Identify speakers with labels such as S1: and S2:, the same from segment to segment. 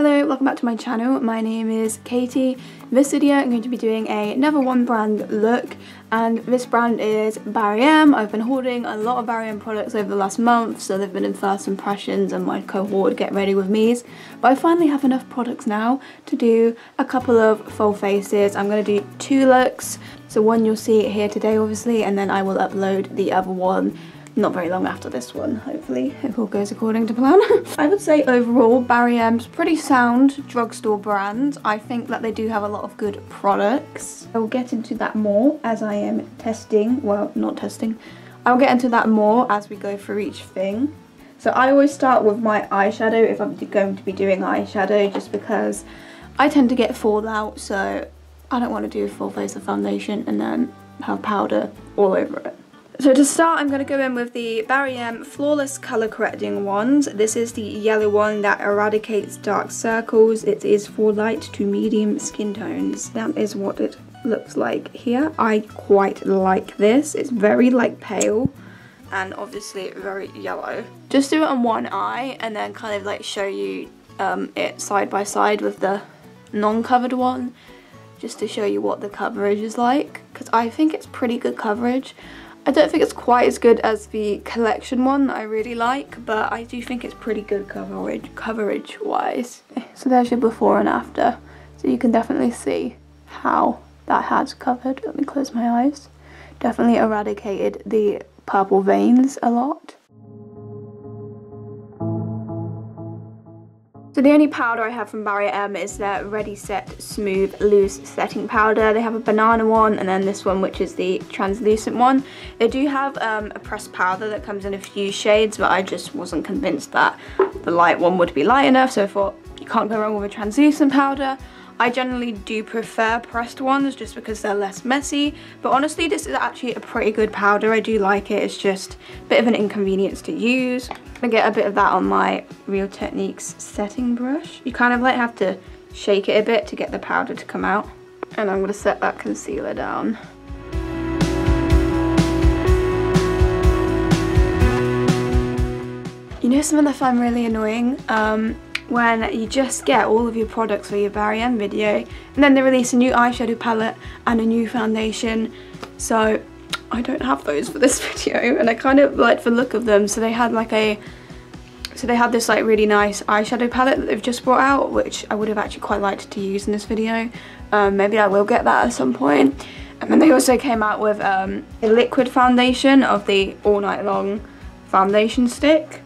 S1: Hello, welcome back to my channel. My name is Katy. In this video I'm going to be doing a another one brand look and this brand is Barry M. I've been hoarding a lot of Barry M products over the last month so they've been in first impressions and my cohort get ready with me's but I finally have enough products now to do a couple of full faces. I'm going to do two looks so one you'll see here today obviously and then I will upload the other one not very long after this one, hopefully, if all goes according to plan. I would say overall, Barry M's pretty sound drugstore brand. I think that they do have a lot of good products. I will get into that more as I am testing, well, not testing. I'll get into that more as we go through each thing. So I always start with my eyeshadow if I'm going to be doing eyeshadow just because I tend to get fallout so I don't want to do a full face of foundation and then have powder all over it. So to start, I'm going to go in with the Barry M Flawless Colour Correcting Wand. This is the yellow one that eradicates dark circles. It is for light to medium skin tones. That is what it looks like here. I quite like this. It's very like pale and obviously very yellow. Just do it on one eye and then kind of like show you um, it side by side with the non-covered one just to show you what the coverage is like because I think it's pretty good coverage. I don't think it's quite as good as the collection one that I really like, but I do think it's pretty good coverage, coverage wise. So there's your before and after. So you can definitely see how that has covered. Let me close my eyes. Definitely eradicated the purple veins a lot. So the only powder I have from Barry M is their Ready Set Smooth Loose Setting Powder. They have a banana one and then this one which is the translucent one. They do have um, a pressed powder that comes in a few shades but I just wasn't convinced that the light one would be light enough so I thought can't go wrong with a translucent powder. I generally do prefer pressed ones just because they're less messy, but honestly this is actually a pretty good powder. I do like it, it's just a bit of an inconvenience to use. I'm get a bit of that on my Real Techniques setting brush. You kind of like have to shake it a bit to get the powder to come out. And I'm gonna set that concealer down. You know something I find really annoying? Um, when you just get all of your products for your Barry M video and then they release a new eyeshadow palette and a new foundation. So I don't have those for this video and I kind of like the look of them. So they had like a so they had this like really nice eyeshadow palette that they've just brought out which I would have actually quite liked to use in this video. Um, maybe I will get that at some point. And then they also came out with um, a liquid foundation of the all night long foundation stick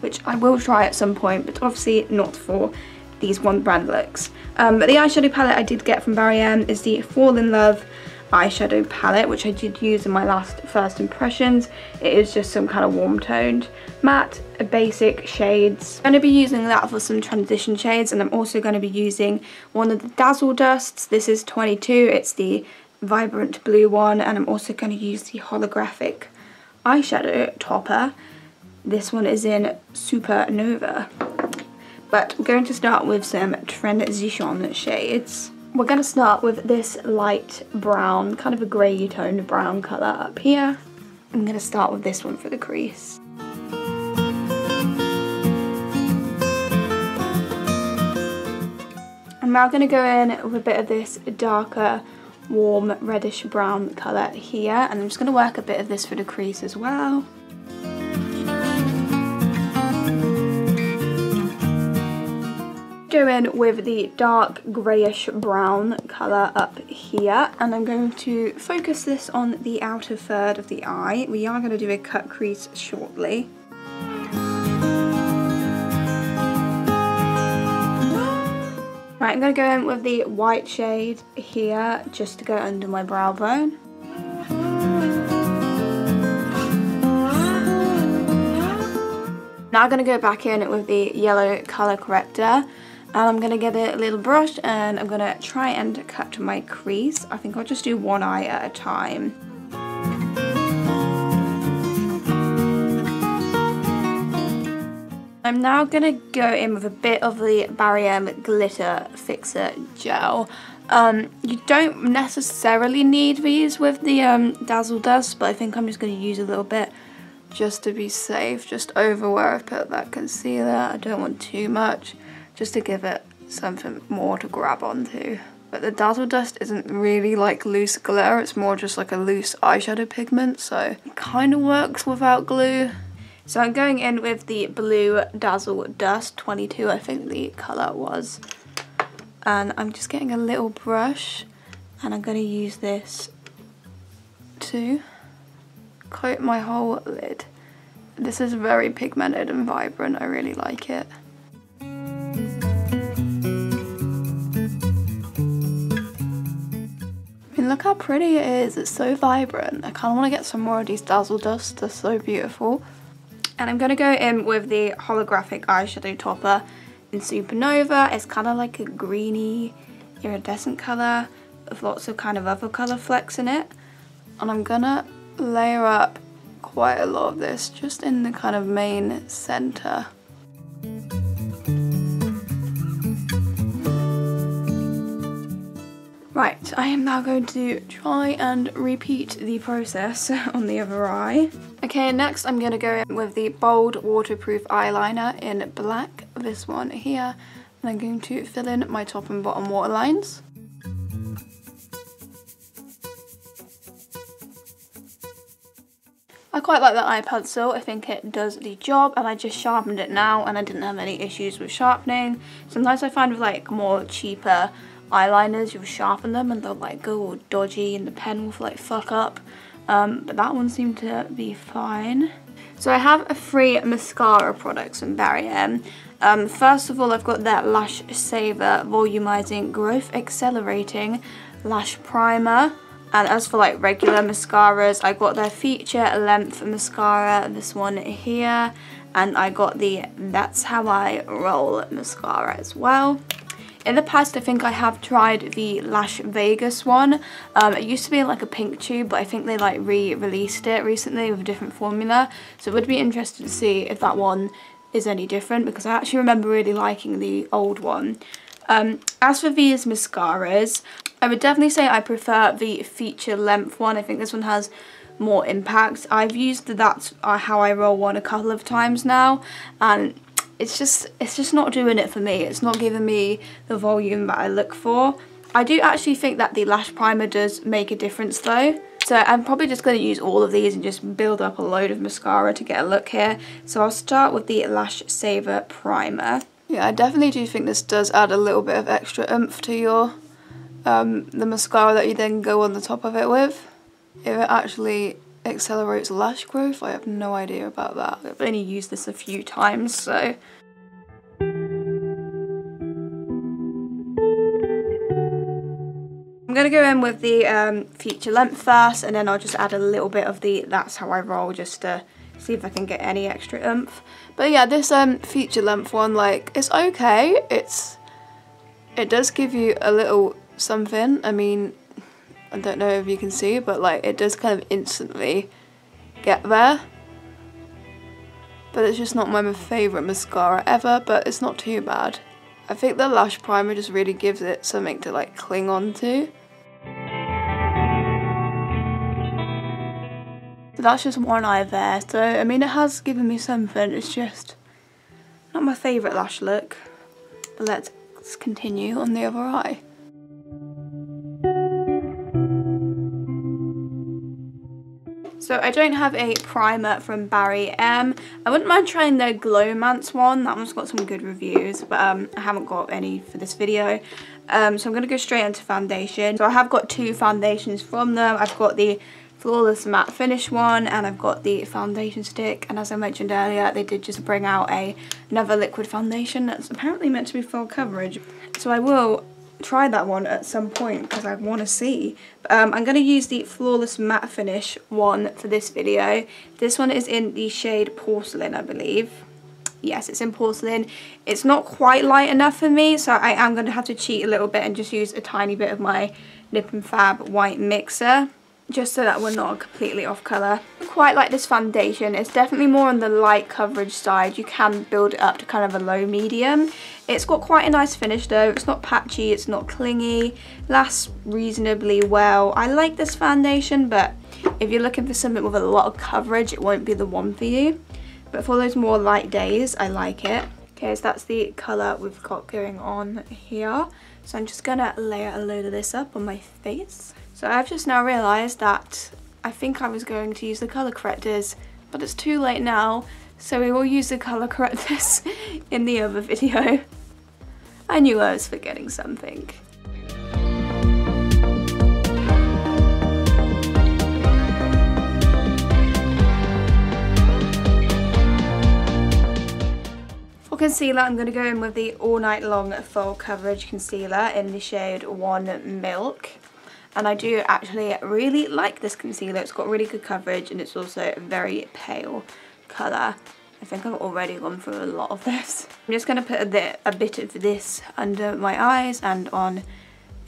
S1: which I will try at some point, but obviously not for these one brand looks. Um, but the eyeshadow palette I did get from Barry M is the Fall in Love eyeshadow palette, which I did use in my last first impressions. It is just some kind of warm toned matte, basic shades. I'm going to be using that for some transition shades, and I'm also going to be using one of the Dazzle Dusts. This is 22, it's the vibrant blue one, and I'm also going to use the holographic eyeshadow topper this one is in Supernova. But we're going to start with some transition shades. We're going to start with this light brown, kind of a grey toned brown colour up here. I'm going to start with this one for the crease. I'm now going to go in with a bit of this darker warm reddish brown colour here and I'm just going to work a bit of this for the crease as well. Go in with the dark greyish brown colour up here and I'm going to focus this on the outer third of the eye. We are going to do a cut crease shortly. Right, I'm going to go in with the white shade here just to go under my brow bone. Now I'm going to go back in with the yellow colour corrector I'm going to get a little brush and I'm to try and cut my crease. I think I'll just do one eye at a time. I'm now to go in with a bit of the Barry M Glitter Fixer Gel. Um, you don't necessarily need these with the um, Dazzle Dust, but I think I'm just to use a little bit just to be safe, just over where I've put that concealer. I don't want too much just to give it something more to grab onto. But the Dazzle Dust isn't really like loose glitter, it's more just like a loose eyeshadow pigment, so it kind of works without glue. So I'm going in with the Blue Dazzle Dust 22, I think the colour was. And I'm just getting a little brush and I'm going to use this to coat my whole lid. This is very pigmented and vibrant, I really like it. Look how pretty it is. It's so vibrant. I kind of want to get some more of these Dazzle Dust. They're so beautiful. And I'm going to go in with the holographic eyeshadow topper in Supernova. It's kind of like a greeny iridescent colour with lots of kind of other colour flecks in it. And I'm going to layer up quite a lot of this just in the kind of main centre. Right, I am now going to try and repeat the process on the other eye. Okay, next I'm going to go in with the Bold Waterproof Eyeliner in black, this one here. And I'm going to fill in my top and bottom waterlines. I quite like the eye pencil, I think it does the job and I just sharpened it now and I didn't have any issues with sharpening. Sometimes I find with like more cheaper eyeliners, you'll sharpen them and they'll like go all dodgy and the pen will like fuck up. Um, but that one seemed to be fine. So I have a free mascara products from Barry M. Um, first of all, I've got that Lash Saver Volumizing Growth Accelerating Lash Primer. And as for like regular mascaras, I got their feature length mascara, this one here. And I got the That's How I Roll mascara as well. In the past, I think I have tried the Lash Vegas one. Um, it used to be like a pink tube, but I think they like re-released it recently with a different formula. So it would be interesting to see if that one is any different because I actually remember really liking the old one. Um, as for these mascaras, I would definitely say I prefer the feature length one. I think this one has more impact. I've used the That's How I Roll one a couple of times now and it's just it's just not doing it for me. It's not giving me the volume that I look for. I do actually think that the lash primer does make a difference though. So I'm probably just going to use all of these and just build up a load of mascara to get a look here. So I'll start with the Lash Saver Primer. Yeah, I definitely do think this does add a little bit of extra oomph to your um, the mascara that you then go on the top of it with. If it actually accelerates lash growth. I have no idea about that. I've only used this a few times, so... I'm going to go in with the um, feature length first and then I'll just add a little bit of the That's How I Roll just to see if I can get any extra oomph. But yeah, this um, feature length one, like, it's okay. It's It does give you a little something. I mean, I don't know if you can see, but like it does kind of instantly get there. But it's just not my favourite mascara ever, but it's not too bad. I think the lash primer just really gives it something to like cling on to. So that's just one eye there, so I mean it has given me something, it's just not my favourite lash look. But let's continue on the other eye. So I don't have a primer from Barry M. I wouldn't mind trying their Glowmance one. That one's got some good reviews, but um, I haven't got any for this video. Um, so I'm going to go straight into foundation. So I have got two foundations from them. I've got the Flawless Matte Finish one and I've got the foundation stick. And as I mentioned earlier, they did just bring out a, another liquid foundation that's apparently meant to be full coverage. So I will try that one at some point because I want to see. Um, I'm going to use the Flawless Matte Finish one for this video. This one is in the shade Porcelain, I believe. Yes, it's in Porcelain. It's not quite light enough for me, so I am going to have to cheat a little bit and just use a tiny bit of my Nip and Fab white mixer just so that we're not completely off colour. Quite like this foundation, it's definitely more on the light coverage side. You can build it up to kind of a low medium. It's got quite a nice finish though, it's not patchy, it's not clingy, lasts reasonably well. I like this foundation but if you're looking for something with a lot of coverage it won't be the one for you. But for those more light days, I like it. Okay, so that's the colour we've got going on here. So I'm just going to layer a load of this up on my face. So I've just now realised that I think I was going to use the colour correctors, but it's too late now. So we will use the colour correctors in the other video. I knew I was forgetting something. For concealer, I'm going to go in with the All Night Long Full Coverage Concealer in the shade One Milk. And I do actually really like this concealer. It's got really good coverage and it's also a very pale colour. I think I've already gone through a lot of this. I'm just going to put a a bit of this under my eyes and on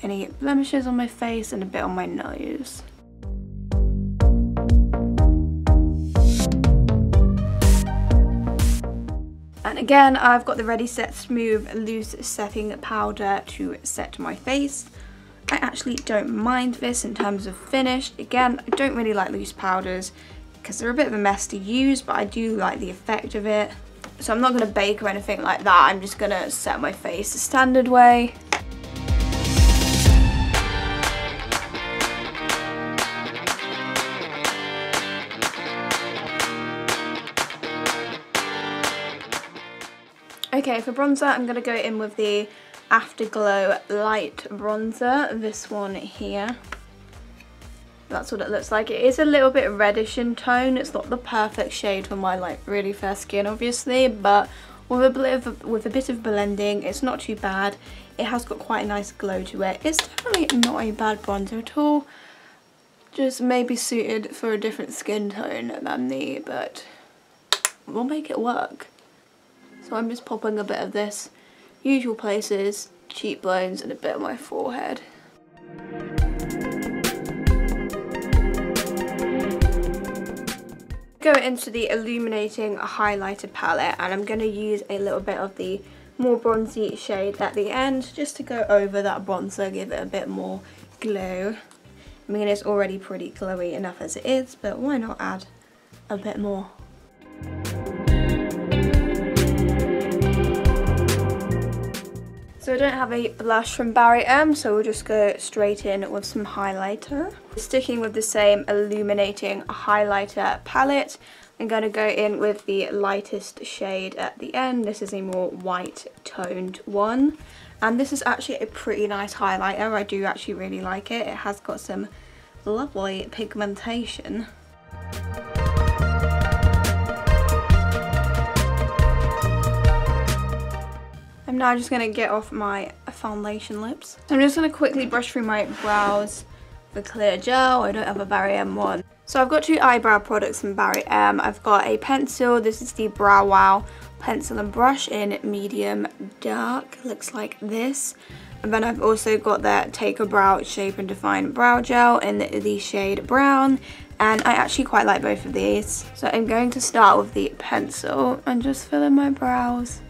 S1: any blemishes on my face and a bit on my nose. And again, I've got the Ready Set Smooth Loose Setting Powder to set my face. I actually don't mind this in terms of finish. Again, I don't really like loose powders because they're a bit of a mess to use, but I do like the effect of it. So I'm not going to bake or anything like that. I'm just going to set my face the standard way. Okay, for bronzer, I'm going to go in with the Afterglow Light Bronzer, this one here. That's what it looks like. It is a little bit reddish in tone. It's not the perfect shade for my like really fair skin, obviously, but with a bit of with a bit of blending, it's not too bad. It has got quite a nice glow to it. It's definitely not a bad bronzer at all. Just maybe suited for a different skin tone than me, but we'll make it work. So I'm just popping a bit of this usual places, cheekbones and a bit of my forehead. Go into the illuminating highlighter palette and I'm going to use a little bit of the more bronzy shade at the end just to go over that bronzer, give it a bit more glow. I mean it's already pretty glowy enough as it is, but why not add a bit more? So I don't have a blush from Barry M, so we'll just go straight in with some highlighter. Sticking with the same illuminating highlighter palette, I'm going to go in with the lightest shade at the end. This is a more white toned one. And this is actually a pretty nice highlighter. I do actually really like it. It has got some lovely pigmentation. Now I'm just going to get off my foundation lips. So I'm just going to quickly brush through my brows for clear gel. I don't have a Barry M one. So I've got two eyebrow products from Barry M. I've got a pencil. This is the Brow Wow pencil and brush in medium dark. Looks like this. And then I've also got that Take a Brow Shape and Define Brow Gel in the shade brown. And I actually quite like both of these. So I'm going to start with the pencil and just fill in my brows.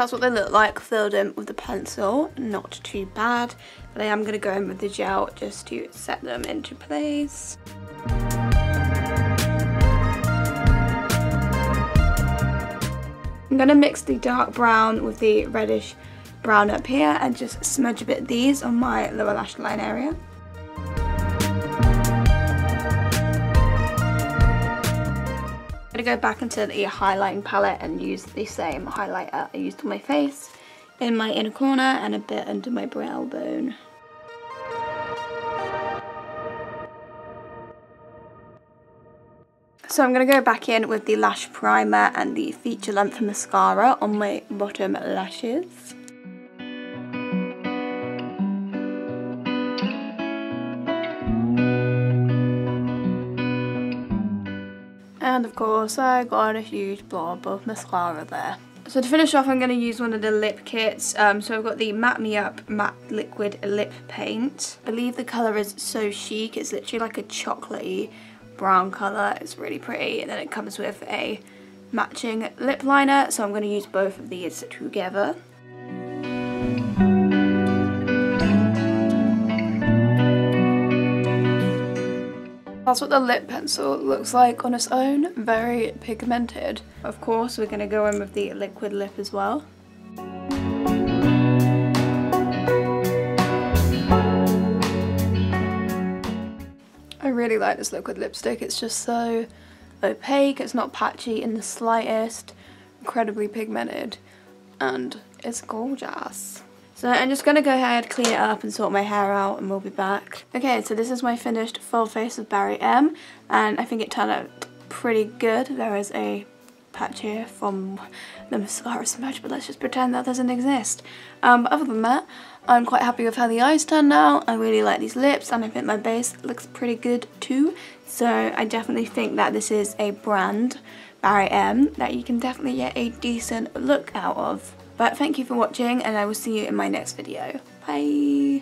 S1: That's what they look like filled in with the pencil. Not too bad. But I am going to go in with the gel just to set them into place. I'm going to mix the dark brown with the reddish brown up here and just smudge a bit of these on my lower lash line area. Going to go back into the highlighting palette and use the same highlighter I used on my face in my inner corner and a bit under my brow bone. So I'm going to go back in with the lash primer and the feature length mascara on my bottom lashes. Course I got a huge blob of mascara there. So to finish off I'm going to use one of the lip kits. Um, so I've got the Matte Me Up Matte Liquid Lip Paint. I believe the colour is So Chic. It's literally like a chocolatey brown colour. It's really pretty. And then it comes with a matching lip liner. So I'm going to use both of these together. That's what the lip pencil looks like on its own, very pigmented. Of course, we're going to go in with the liquid lip as well. I really like this liquid lipstick, it's just so opaque, it's not patchy in the slightest, incredibly pigmented, and it's gorgeous. So I'm just going to go ahead, clean it up and sort my hair out and we'll be back. Okay, so this is my finished full face of Barry M and I think it turned out pretty good. There is a patch here from the mascara smudge, but let's just pretend that doesn't exist. Um, but other than that, I'm quite happy with how the eyes turned out. I really like these lips and I think my base looks pretty good too. So I definitely think that this is a brand, Barry M, that you can definitely get a decent look out of. But thank you for watching and I will see you in my next video. Bye!